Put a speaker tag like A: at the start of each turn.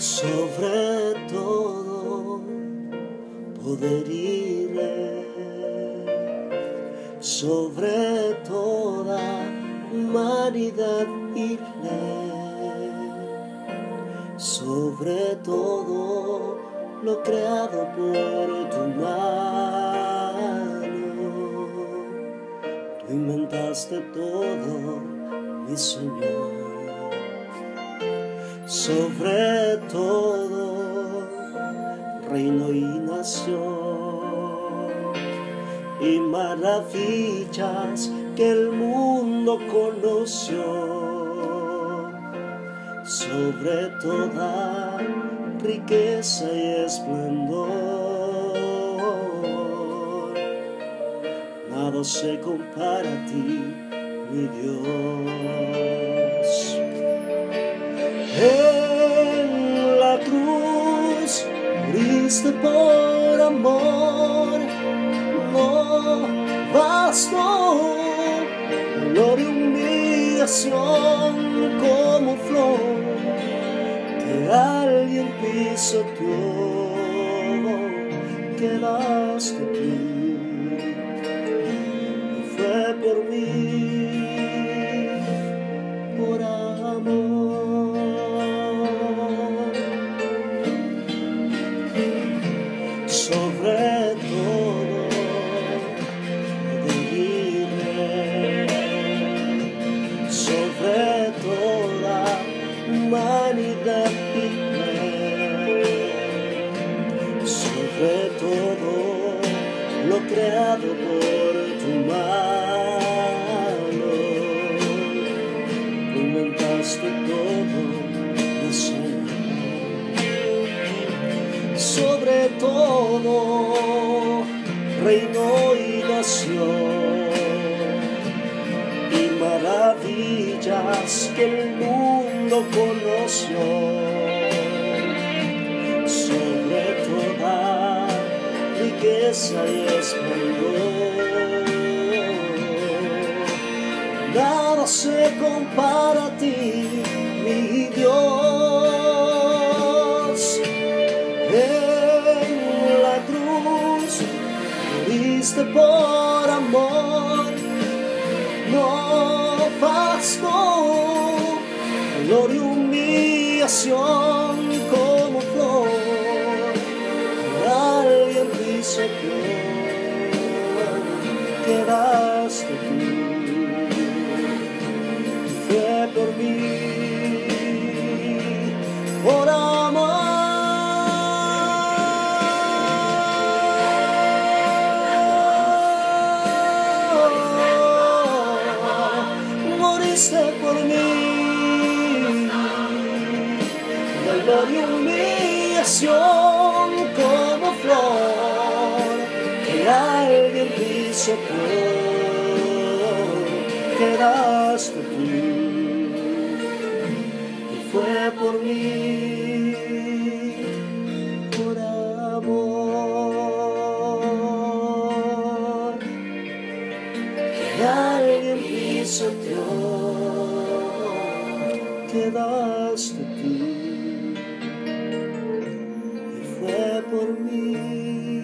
A: sobre todo poder irle, sobre toda humanidad irle, sobre todo lo creado por tu mano. Tú inventaste todo, mi Señor sobre todo reino y nación. Y maravillas que el mundo conoció. Sobre toda riqueza y esplendor nada se compara a ti mi Dios moriste por amor, no bastó dolor y humillación como flor que alguien pisoteó, quedaste tú toda humanidad sobre todo lo creado por tu mano. Inventaste todo sobre todo reino y nación. y maravillas que el mundo conoció. Sobre toda riqueza y esplendor. Nada se compara a ti mi Dios. Por amor, no bastó dolor y humillación por mí. Dolor y humillación como flor que alguien pisoteó, quedaste tú y fue por mí, por pisoteó quedaste tú y fue por mí.